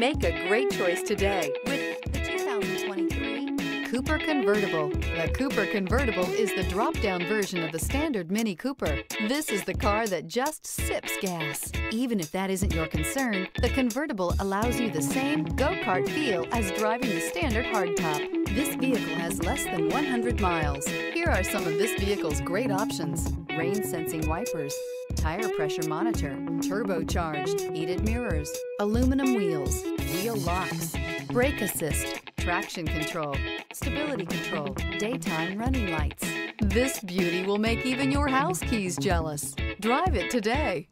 Make a great choice today with the 2023 Cooper Convertible. The Cooper Convertible is the drop-down version of the standard Mini Cooper. This is the car that just sips gas. Even if that isn't your concern, the convertible allows you the same go-kart feel as driving the standard hardtop. This vehicle has less than 100 miles. Here are some of this vehicle's great options. Rain sensing wipers, tire pressure monitor, turbocharged, heated mirrors, aluminum wheels, wheel locks, brake assist, traction control, stability control, daytime running lights. This beauty will make even your house keys jealous. Drive it today.